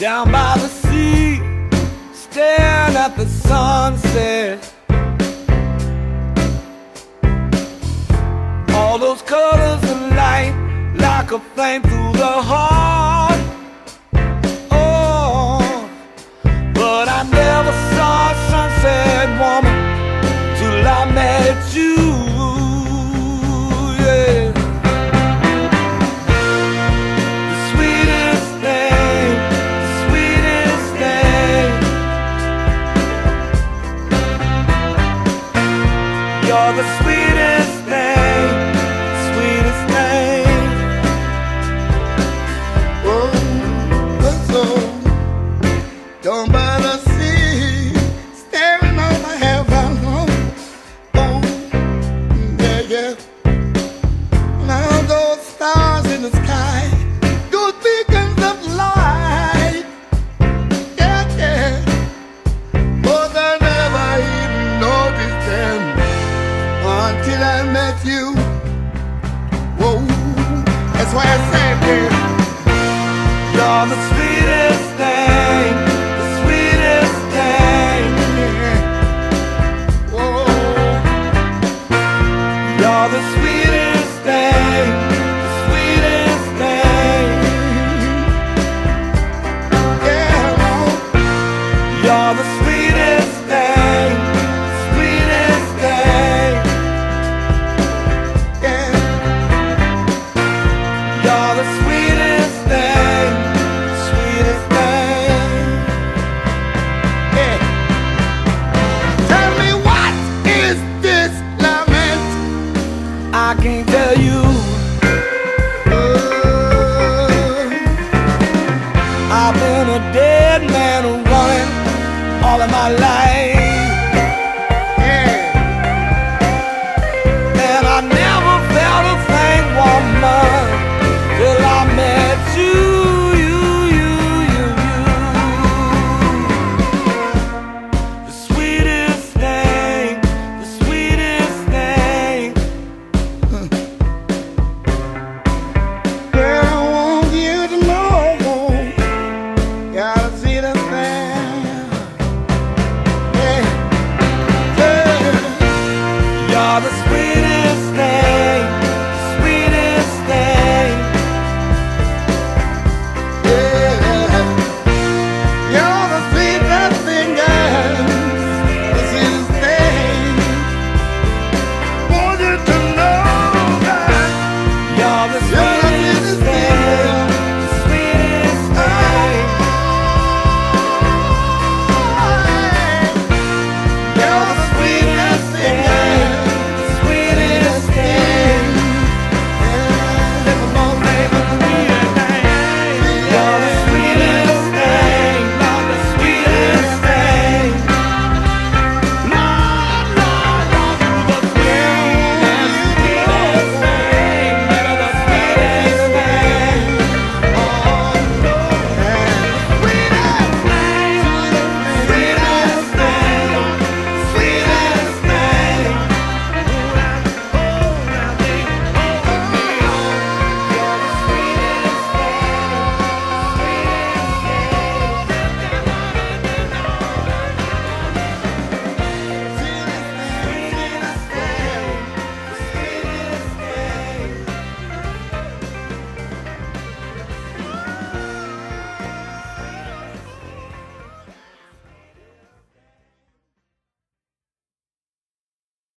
Down by the sea Staring at the sunset. All those colors of light Like a flame through the heart. You're the sweetest thing, sweetest thing. Oh, that's all. Down by the sea, staring all I heaven. Oh, yeah, yeah. where I can't tell you. Uh, I've been a dead man running all of my life.